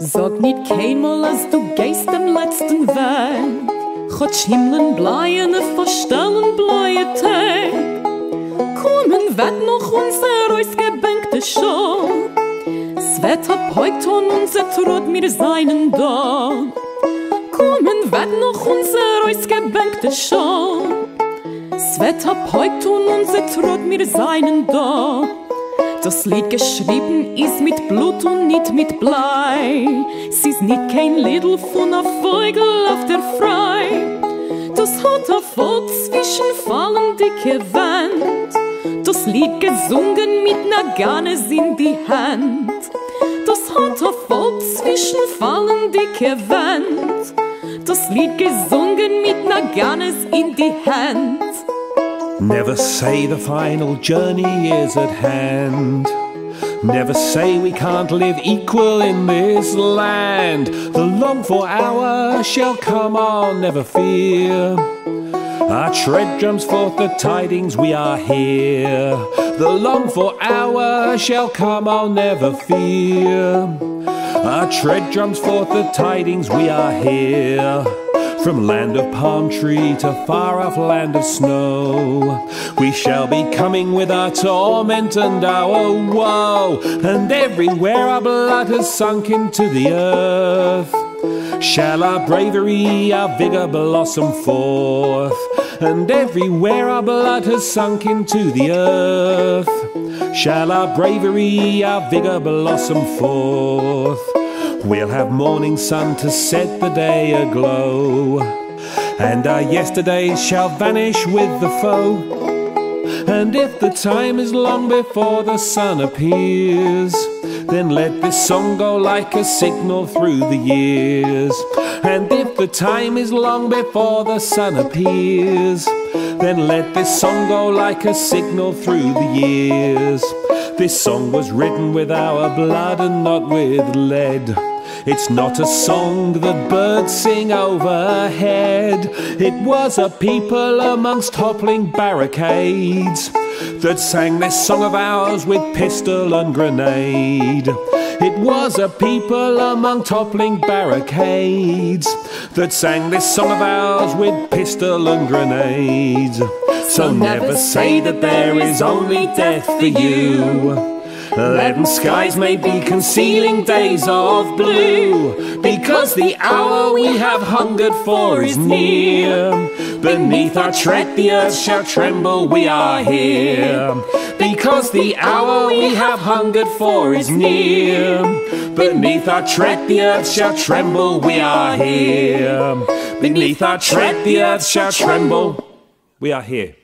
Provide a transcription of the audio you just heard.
Sag nicht keinmal, als du gehst am letzten Weg. Gott Himmeln bleien, verstellen bleie Tag. Kommen wird noch unser ausgebänkte Show. Es wird ab heute und unser Trot mir seinen da. Kommen wird noch unser ausgebänkte Show. Es wird ab heute und unser Trot mir seinen da. Das Lied geschrieben ist mit Blut und nicht mit Blei. Es ist nicht kein Liedl von a Vogel auf der Frei. Das hat a Volk zwischen fallen dicke Wand. Das Lied gesungen mit na Ganes in die Hand. Das hat a Volk zwischen fallen dicke Wand. Das Lied gesungen mit na Ganes in die Hand. Never say the final journey is at hand. Never say we can't live equal in this land. The longed for hour shall come on, never fear. Our tread drums forth the tidings we are here. The longed for hour shall come, I'll never fear. Our tread drums forth the tidings we are here. From land of palm tree to far off land of snow, we shall be coming with our torment and our woe, and everywhere our blood has sunk into the earth. Shall our bravery, our vigour blossom forth, and everywhere our blood has sunk into the earth. Shall our bravery, our vigour blossom forth. We'll have morning sun to set the day aglow, and our yesterdays shall vanish with the foe. And if the time is long before the sun appears, then let this song go like a signal through the years. And if the time is long before the sun appears, then let this song go like a signal through the years. This song was written with our blood and not with lead. It's not a song that birds sing overhead. It was a people amongst toppling barricades that sang this song of ours with pistol and grenade. It was a people among toppling barricades that sang this song of ours with pistol and grenades. So never say that there is only death for you. Leaden skies may be concealing days of blue, because the hour we have hungered for is near. Beneath our tread the earth shall tremble, we are here. Because the hour we have hungered for is near. Beneath our tread the earth shall tremble, we are here. Beneath our tread the earth shall tremble, we are here.